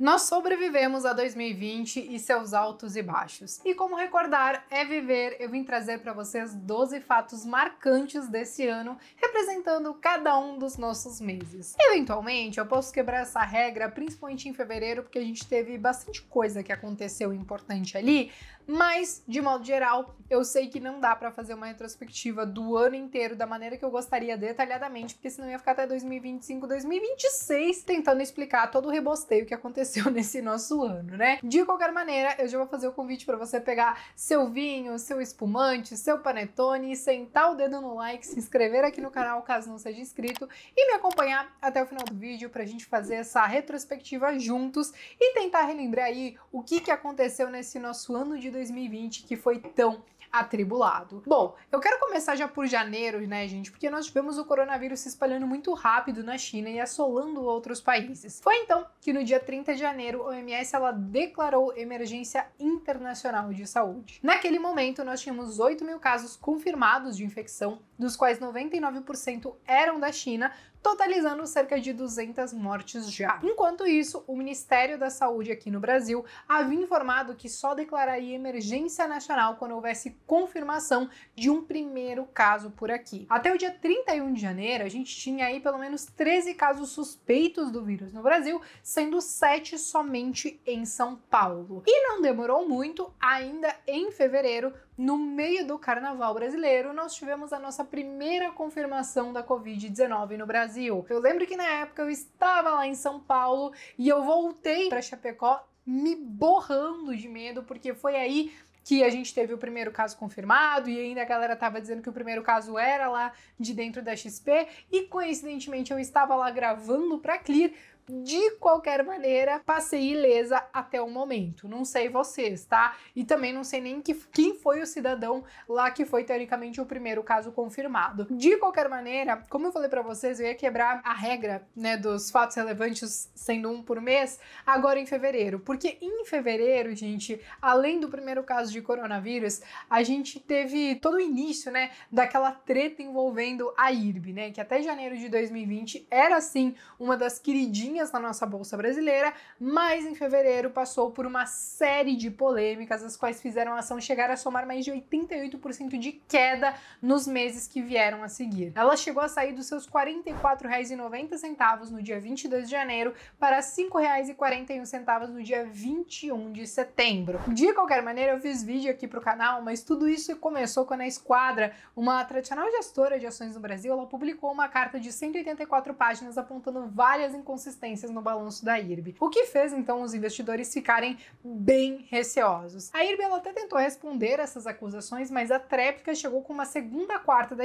Nós sobrevivemos a 2020 e seus altos e baixos. E como recordar é viver, eu vim trazer para vocês 12 fatos marcantes desse ano, representando cada um dos nossos meses. Eventualmente, eu posso quebrar essa regra, principalmente em fevereiro, porque a gente teve bastante coisa que aconteceu importante ali, mas de modo geral, eu sei que não dá para fazer uma retrospectiva do ano inteiro da maneira que eu gostaria detalhadamente, porque senão ia ficar até 2025, 2026 tentando explicar todo o rebosteio que aconteceu nesse nosso ano, né? De qualquer maneira, eu já vou fazer o convite para você pegar seu vinho, seu espumante, seu panetone, sentar o dedo no like, se inscrever aqui no canal caso não seja inscrito e me acompanhar até o final do vídeo pra gente fazer essa retrospectiva juntos e tentar relembrar aí o que que aconteceu nesse nosso ano de 2020 que foi tão atribulado. Bom, eu quero começar já por janeiro, né, gente? Porque nós tivemos o coronavírus se espalhando muito rápido na China e assolando outros países. Foi então que no dia 30 de janeiro a OMS ela declarou emergência internacional de saúde. Naquele momento nós tínhamos 8 mil casos confirmados de infecção, dos quais 99% eram da China, totalizando cerca de 200 mortes já. Enquanto isso, o Ministério da Saúde aqui no Brasil havia informado que só declararia emergência nacional quando houvesse confirmação de um primeiro caso por aqui. Até o dia 31 de janeiro, a gente tinha aí pelo menos 13 casos suspeitos do vírus no Brasil, sendo 7 somente em São Paulo. E não demorou muito, ainda em fevereiro, no meio do carnaval brasileiro, nós tivemos a nossa primeira confirmação da Covid-19 no Brasil. Eu lembro que na época eu estava lá em São Paulo e eu voltei para Chapecó me borrando de medo, porque foi aí que a gente teve o primeiro caso confirmado e ainda a galera tava dizendo que o primeiro caso era lá de dentro da XP e coincidentemente eu estava lá gravando para Clear de qualquer maneira, passei ilesa até o momento. Não sei vocês, tá? E também não sei nem que, quem foi o cidadão lá que foi teoricamente o primeiro caso confirmado. De qualquer maneira, como eu falei para vocês, eu ia quebrar a regra, né, dos fatos relevantes sendo um por mês, agora em fevereiro. Porque em fevereiro, gente, além do primeiro caso de coronavírus, a gente teve todo o início, né, daquela treta envolvendo a IRB, né, que até janeiro de 2020 era, assim, uma das queridinhas na nossa bolsa brasileira, mas em fevereiro passou por uma série de polêmicas, as quais fizeram a ação chegar a somar mais de 88% de queda nos meses que vieram a seguir. Ela chegou a sair dos seus R$ 44,90 no dia 22 de janeiro para R$ 5,41 no dia 21 de setembro. De qualquer maneira, eu fiz vídeo aqui pro canal, mas tudo isso começou quando a Esquadra, uma tradicional gestora de ações no Brasil, ela publicou uma carta de 184 páginas apontando várias inconsistências consistências no balanço da IRB, o que fez então os investidores ficarem bem receosos. A IRB ela até tentou responder essas acusações, mas a Tréplica chegou com uma segunda quarta da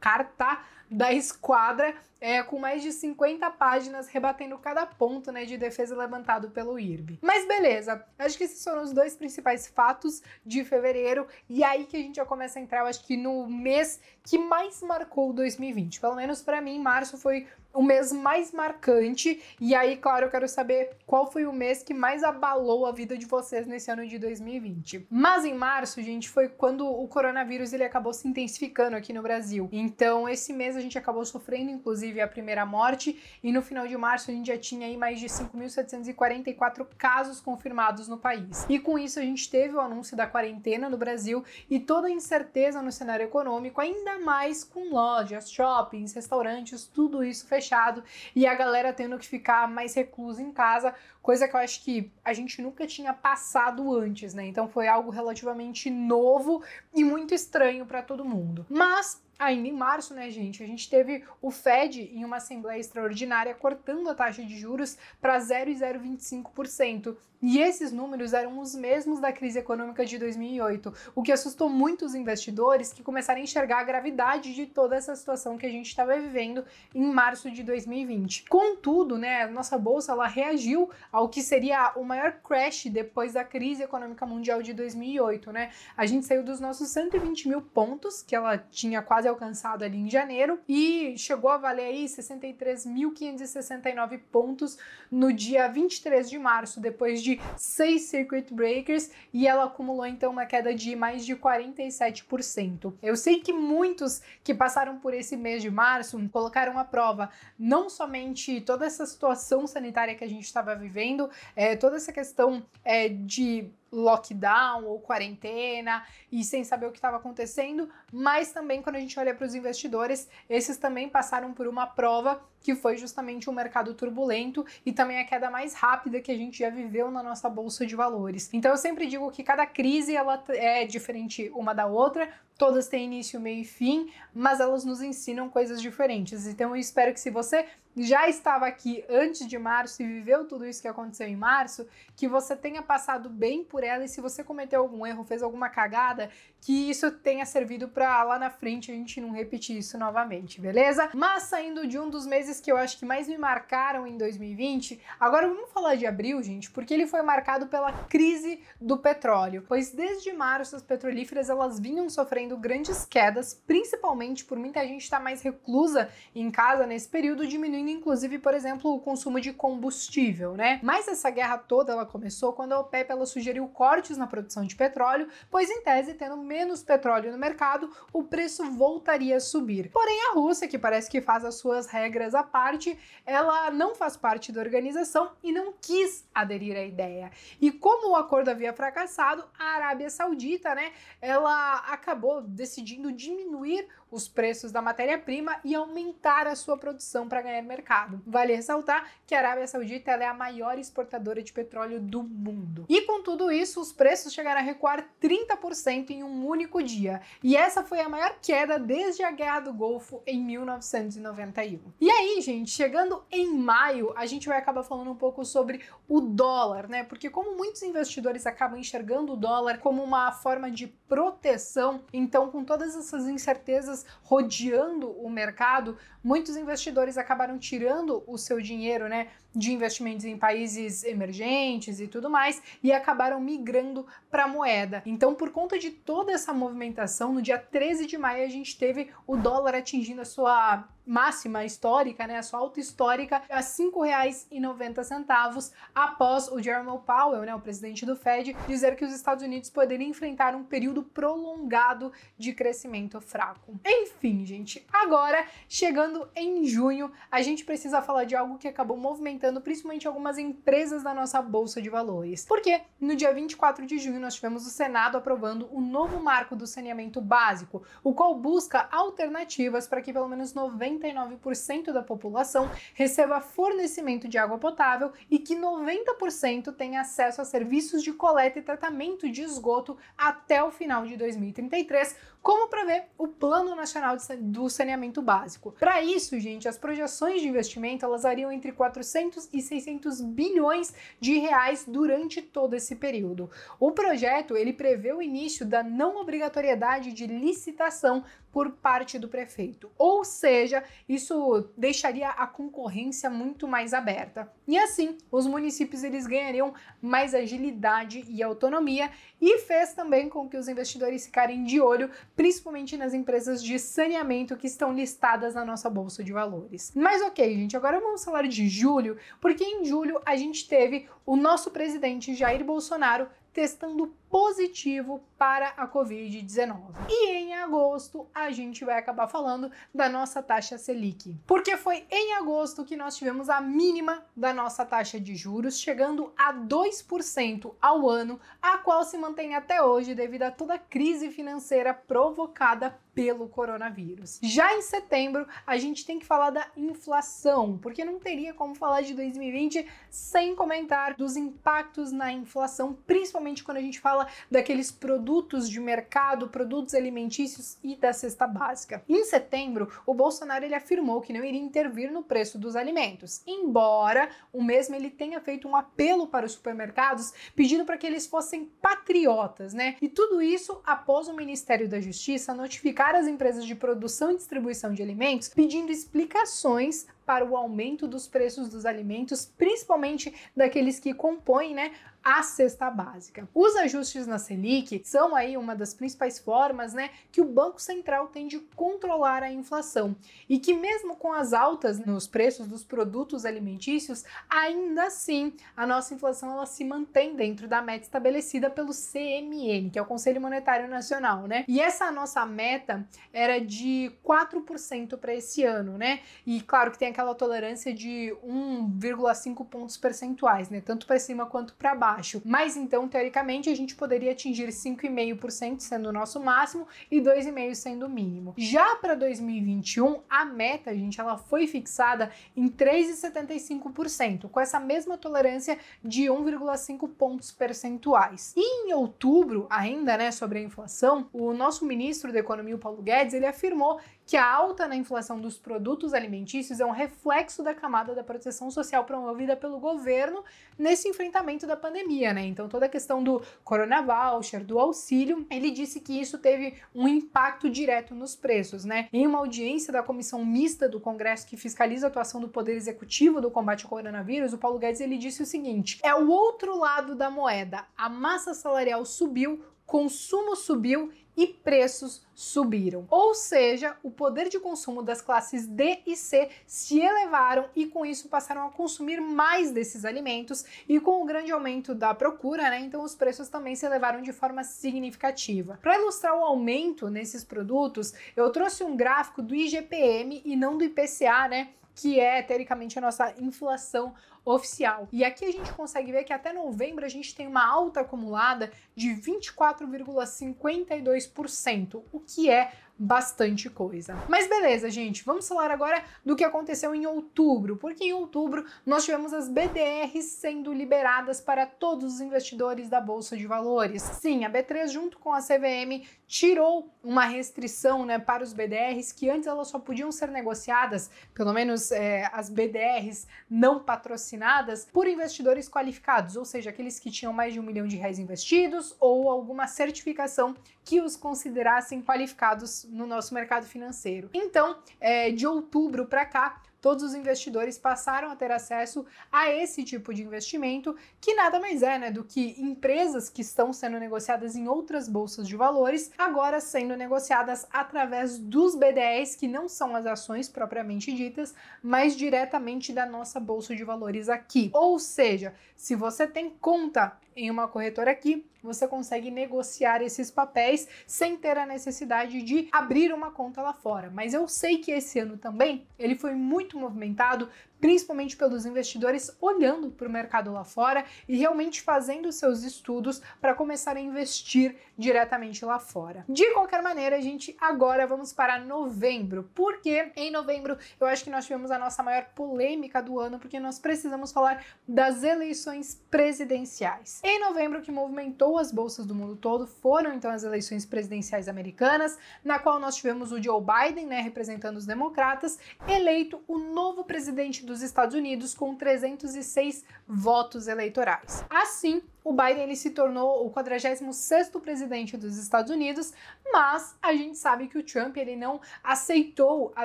carta da esquadra é, com mais de 50 páginas rebatendo cada ponto né, de defesa levantado pelo IRB. Mas beleza, acho que esses foram os dois principais fatos de fevereiro e aí que a gente já começa a entrar, eu acho que no mês que mais marcou 2020. Pelo menos para mim, março foi o mês mais marcante. E aí, claro, eu quero saber qual foi o mês que mais abalou a vida de vocês nesse ano de 2020. Mas em março, gente, foi quando o coronavírus ele acabou se intensificando aqui no Brasil. Então, esse mês a gente acabou sofrendo, inclusive, a primeira morte. E no final de março, a gente já tinha aí mais de 5.744 casos confirmados no país. E com isso, a gente teve o anúncio da quarentena no Brasil e toda a incerteza no cenário econômico, ainda mais com lojas, shoppings, restaurantes, tudo isso fechado fechado e a galera tendo que ficar mais reclusa em casa, coisa que eu acho que a gente nunca tinha passado antes, né? Então foi algo relativamente novo e muito estranho para todo mundo. Mas Ainda em março, né, gente, a gente teve o Fed em uma assembleia extraordinária cortando a taxa de juros para 0,025%. E esses números eram os mesmos da crise econômica de 2008, o que assustou muito os investidores que começaram a enxergar a gravidade de toda essa situação que a gente estava vivendo em março de 2020. Contudo, né, a nossa bolsa ela reagiu ao que seria o maior crash depois da crise econômica mundial de 2008, né? A gente saiu dos nossos 120 mil pontos, que ela tinha quase quase alcançado ali em janeiro e chegou a valer aí 63.569 pontos no dia 23 de março, depois de seis circuit breakers e ela acumulou então uma queda de mais de 47%. Eu sei que muitos que passaram por esse mês de março colocaram à prova não somente toda essa situação sanitária que a gente estava vivendo, é, toda essa questão é, de lockdown ou quarentena e sem saber o que estava acontecendo, mas também quando a gente olha para os investidores, esses também passaram por uma prova que foi justamente um mercado turbulento e também a queda mais rápida que a gente já viveu na nossa bolsa de valores. Então eu sempre digo que cada crise ela é diferente uma da outra, todas têm início, meio e fim, mas elas nos ensinam coisas diferentes. Então eu espero que se você já estava aqui antes de março e viveu tudo isso que aconteceu em março, que você tenha passado bem por ela e se você cometeu algum erro, fez alguma cagada, que isso tenha servido para lá na frente a gente não repetir isso novamente, beleza? Mas saindo de um dos meses que eu acho que mais me marcaram em 2020, agora vamos falar de abril, gente, porque ele foi marcado pela crise do petróleo, pois desde março as petrolíferas elas vinham sofrendo grandes quedas, principalmente por muita gente estar tá mais reclusa em casa nesse período, diminuindo diminuindo inclusive, por exemplo, o consumo de combustível, né? Mas essa guerra toda ela começou quando a OPEP ela sugeriu cortes na produção de petróleo, pois em tese, tendo menos petróleo no mercado, o preço voltaria a subir. Porém, a Rússia, que parece que faz as suas regras à parte, ela não faz parte da organização e não quis aderir à ideia. E como o acordo havia fracassado, a Arábia Saudita, né, ela acabou decidindo diminuir os preços da matéria-prima e aumentar a sua produção para ganhar mercado. Vale ressaltar que a Arábia Saudita é a maior exportadora de petróleo do mundo. E com tudo isso, os preços chegaram a recuar 30% em um único dia. E essa foi a maior queda desde a Guerra do Golfo em 1991. E aí, gente, chegando em maio, a gente vai acabar falando um pouco sobre o dólar, né? Porque como muitos investidores acabam enxergando o dólar como uma forma de proteção, então com todas essas incertezas rodeando o mercado, muitos investidores acabaram tirando o seu dinheiro, né, de investimentos em países emergentes e tudo mais e acabaram migrando para a moeda. Então, por conta de toda essa movimentação, no dia 13 de maio a gente teve o dólar atingindo a sua máxima histórica, né, a sua alta histórica, a R$ 5,90 após o Jerome Powell, né, o presidente do Fed, dizer que os Estados Unidos poderiam enfrentar um período prolongado de crescimento fraco. Enfim, gente, agora chegando em junho, a gente precisa falar de algo que acabou movimentando principalmente algumas empresas da nossa bolsa de valores. Porque no dia 24 de junho nós tivemos o Senado aprovando o novo marco do saneamento básico, o qual busca alternativas para que pelo menos 90 99% da população receba fornecimento de água potável e que 90% tenha acesso a serviços de coleta e tratamento de esgoto até o final de 2033, como prevê o Plano Nacional do Saneamento Básico. Para isso, gente, as projeções de investimento elas variam entre 400 e 600 bilhões de reais durante todo esse período. O projeto ele prevê o início da não obrigatoriedade de licitação por parte do prefeito. Ou seja, isso deixaria a concorrência muito mais aberta. E assim, os municípios eles ganhariam mais agilidade e autonomia e fez também com que os investidores ficarem de olho, principalmente nas empresas de saneamento que estão listadas na nossa bolsa de valores. Mas OK, gente, agora vamos falar de julho, porque em julho a gente teve o nosso presidente Jair Bolsonaro testando positivo para a Covid-19. E em agosto a gente vai acabar falando da nossa taxa Selic, porque foi em agosto que nós tivemos a mínima da nossa taxa de juros, chegando a 2% ao ano, a qual se mantém até hoje devido a toda a crise financeira provocada pelo coronavírus. Já em setembro, a gente tem que falar da inflação, porque não teria como falar de 2020 sem comentar dos impactos na inflação, principalmente quando a gente fala daqueles produtos de mercado, produtos alimentícios e da cesta básica. Em setembro, o Bolsonaro ele afirmou que não iria intervir no preço dos alimentos, embora o mesmo ele tenha feito um apelo para os supermercados pedindo para que eles fossem patriotas, né? E tudo isso após o Ministério da Justiça notificar as empresas de produção e distribuição de alimentos pedindo explicações para o aumento dos preços dos alimentos, principalmente daqueles que compõem né, a cesta básica. Os ajustes na Selic são aí uma das principais formas, né, que o Banco Central tem de controlar a inflação e que mesmo com as altas nos preços dos produtos alimentícios, ainda assim a nossa inflação ela se mantém dentro da meta estabelecida pelo CMN, que é o Conselho Monetário Nacional, né? E essa nossa meta era de 4% para esse ano, né? E claro que tem aquela tolerância de 1,5 pontos percentuais, né? Tanto para cima quanto para baixo. Mas então, teoricamente, a gente poderia atingir 5,5% sendo o nosso máximo e 2,5% sendo o mínimo. Já para 2021, a meta, gente, ela foi fixada em 3,75%, com essa mesma tolerância de 1,5 pontos percentuais. E em outubro, ainda, né, sobre a inflação, o nosso ministro da Economia, o Paulo Guedes, ele afirmou que a alta na inflação dos produtos alimentícios é um reflexo da camada da proteção social promovida pelo governo nesse enfrentamento da pandemia, né? Então toda a questão do Corona Voucher, do auxílio, ele disse que isso teve um impacto direto nos preços, né? Em uma audiência da comissão mista do Congresso que fiscaliza a atuação do Poder Executivo do combate ao coronavírus, o Paulo Guedes ele disse o seguinte: é o outro lado da moeda. A massa salarial subiu, consumo subiu e preços subiram. Ou seja, o poder de consumo das classes D e C se elevaram e com isso passaram a consumir mais desses alimentos e com o grande aumento da procura, né, então os preços também se elevaram de forma significativa. Para ilustrar o aumento nesses produtos, eu trouxe um gráfico do IGPM e não do IPCA, né, que é teoricamente a nossa inflação oficial. E aqui a gente consegue ver que até novembro a gente tem uma alta acumulada de 24,52%, o que é bastante coisa. Mas beleza, gente, vamos falar agora do que aconteceu em outubro, porque em outubro nós tivemos as BDRs sendo liberadas para todos os investidores da Bolsa de Valores. Sim, a B3 junto com a CVM tirou uma restrição né, para os BDRs que antes elas só podiam ser negociadas, pelo menos é, as BDRs não patrocinadas, por investidores qualificados, ou seja, aqueles que tinham mais de um milhão de reais investidos ou alguma certificação que os considerassem qualificados no nosso mercado financeiro. Então, é, de outubro para cá, todos os investidores passaram a ter acesso a esse tipo de investimento, que nada mais é né, do que empresas que estão sendo negociadas em outras bolsas de valores, agora sendo negociadas através dos BDRs, que não são as ações propriamente ditas, mas diretamente da nossa bolsa de valores aqui. Ou seja, se você tem conta em uma corretora aqui, você consegue negociar esses papéis sem ter a necessidade de abrir uma conta lá fora. Mas eu sei que esse ano também ele foi muito movimentado principalmente pelos investidores olhando para o mercado lá fora e realmente fazendo seus estudos para começar a investir diretamente lá fora. De qualquer maneira, gente, agora vamos para novembro, porque em novembro eu acho que nós tivemos a nossa maior polêmica do ano, porque nós precisamos falar das eleições presidenciais. Em novembro, o que movimentou as bolsas do mundo todo foram então as eleições presidenciais americanas, na qual nós tivemos o Joe Biden, né, representando os democratas, eleito o novo presidente do dos Estados Unidos com 306 votos eleitorais. Assim, o Biden ele se tornou o 46º presidente dos Estados Unidos, mas a gente sabe que o Trump ele não aceitou a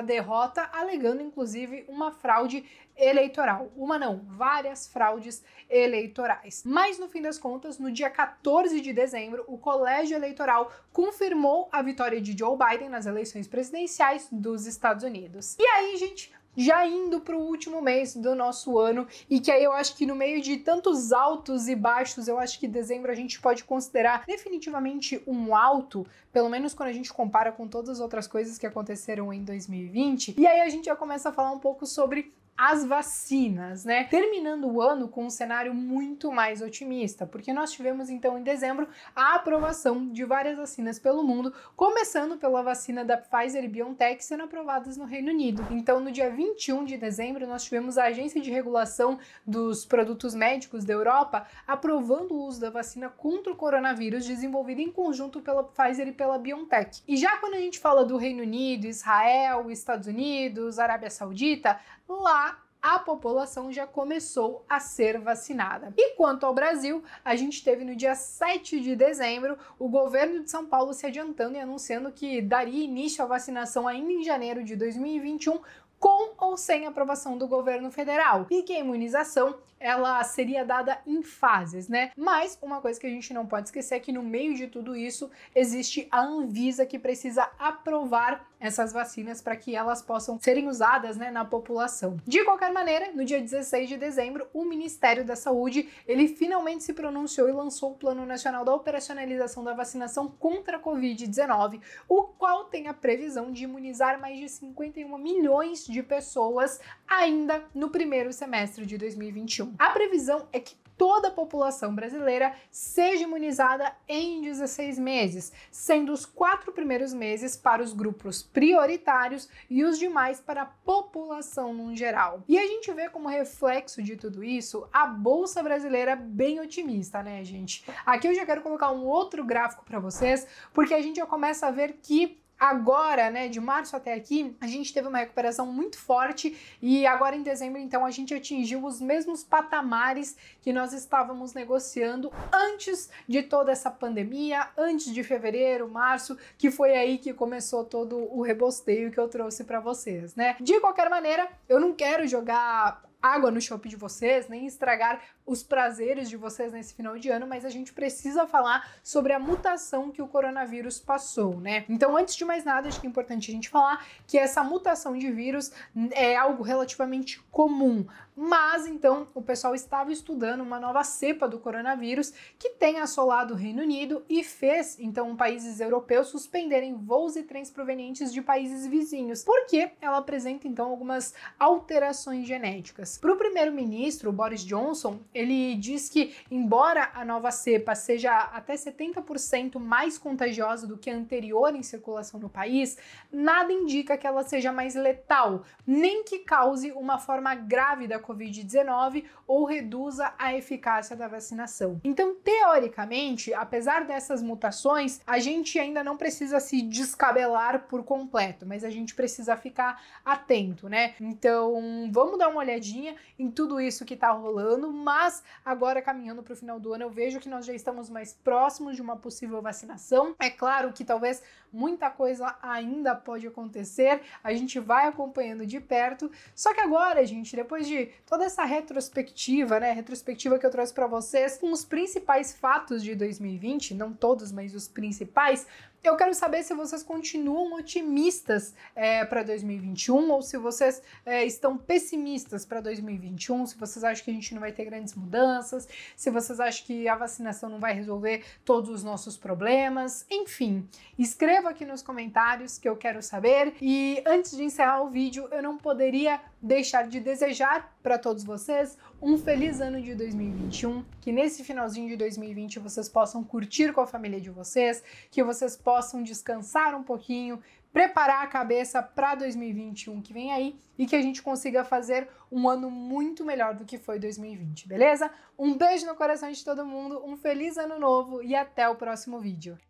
derrota, alegando inclusive uma fraude eleitoral. Uma não, várias fraudes eleitorais. Mas no fim das contas, no dia 14 de dezembro, o colégio eleitoral confirmou a vitória de Joe Biden nas eleições presidenciais dos Estados Unidos. E aí, gente, já indo para o último mês do nosso ano e que aí eu acho que no meio de tantos altos e baixos, eu acho que dezembro a gente pode considerar definitivamente um alto, pelo menos quando a gente compara com todas as outras coisas que aconteceram em 2020. E aí a gente já começa a falar um pouco sobre as vacinas, né? Terminando o ano com um cenário muito mais otimista, porque nós tivemos então em dezembro a aprovação de várias vacinas pelo mundo, começando pela vacina da Pfizer e BioNTech sendo aprovadas no Reino Unido. Então, no dia 21 de dezembro, nós tivemos a Agência de Regulação dos Produtos Médicos da Europa aprovando o uso da vacina contra o coronavírus desenvolvida em conjunto pela Pfizer e pela BioNTech. E já quando a gente fala do Reino Unido, Israel, Estados Unidos, Arábia Saudita, lá a população já começou a ser vacinada. E quanto ao Brasil, a gente teve no dia 7 de dezembro o governo de São Paulo se adiantando e anunciando que daria início à vacinação ainda em janeiro de 2021 com ou sem aprovação do governo federal, e que a imunização ela seria dada em fases, né? Mas uma coisa que a gente não pode esquecer é que no meio de tudo isso existe a Anvisa que precisa aprovar essas vacinas para que elas possam serem usadas né, na população. De qualquer maneira, no dia 16 de dezembro, o Ministério da Saúde ele finalmente se pronunciou e lançou o Plano Nacional da Operacionalização da Vacinação contra a Covid-19, o qual tem a previsão de imunizar mais de 51 milhões de pessoas ainda no primeiro semestre de 2021. A previsão é que toda a população brasileira seja imunizada em 16 meses, sendo os quatro primeiros meses para os grupos prioritários e os demais para a população no geral. E a gente vê como reflexo de tudo isso a bolsa brasileira bem otimista, né, gente? Aqui eu já quero colocar um outro gráfico para vocês, porque a gente já começa a ver que Agora, né, de março até aqui, a gente teve uma recuperação muito forte e agora em dezembro, então, a gente atingiu os mesmos patamares que nós estávamos negociando antes de toda essa pandemia, antes de fevereiro, março, que foi aí que começou todo o rebosteio que eu trouxe para vocês, né? De qualquer maneira, eu não quero jogar água no chope de vocês, nem estragar os prazeres de vocês nesse final de ano, mas a gente precisa falar sobre a mutação que o coronavírus passou, né? Então, antes de mais nada, acho que é importante a gente falar que essa mutação de vírus é algo relativamente comum. Mas então o pessoal estava estudando uma nova cepa do coronavírus que tem assolado o Reino Unido e fez então países europeus suspenderem voos e trens provenientes de países vizinhos, porque ela apresenta então algumas alterações genéticas. Para o primeiro-ministro Boris Johnson, ele diz que embora a nova cepa seja até 70% mais contagiosa do que a anterior em circulação no país, nada indica que ela seja mais letal, nem que cause uma forma grave da Covid-19 ou reduza a eficácia da vacinação. Então, teoricamente, apesar dessas mutações, a gente ainda não precisa se descabelar por completo, mas a gente precisa ficar atento, né? Então, vamos dar uma olhadinha em tudo isso que tá rolando, mas agora caminhando para o final do ano, eu vejo que nós já estamos mais próximos de uma possível vacinação. É claro que talvez muita coisa ainda pode acontecer, a gente vai acompanhando de perto. Só que agora, gente, depois de toda essa retrospectiva, né, retrospectiva que eu trouxe para vocês com os principais fatos de 2020, não todos, mas os principais, eu quero saber se vocês continuam otimistas é, para 2021 ou se vocês é, estão pessimistas para 2021, se vocês acham que a gente não vai ter grandes mudanças, se vocês acham que a vacinação não vai resolver todos os nossos problemas. Enfim, escreva aqui nos comentários que eu quero saber. E antes de encerrar o vídeo, eu não poderia deixar de desejar para todos vocês um feliz ano de 2021, que nesse finalzinho de 2020 vocês possam curtir com a família de vocês, que vocês possam descansar um pouquinho, preparar a cabeça para 2021 que vem aí e que a gente consiga fazer um ano muito melhor do que foi 2020, beleza? Um beijo no coração de todo mundo, um feliz ano novo e até o próximo vídeo.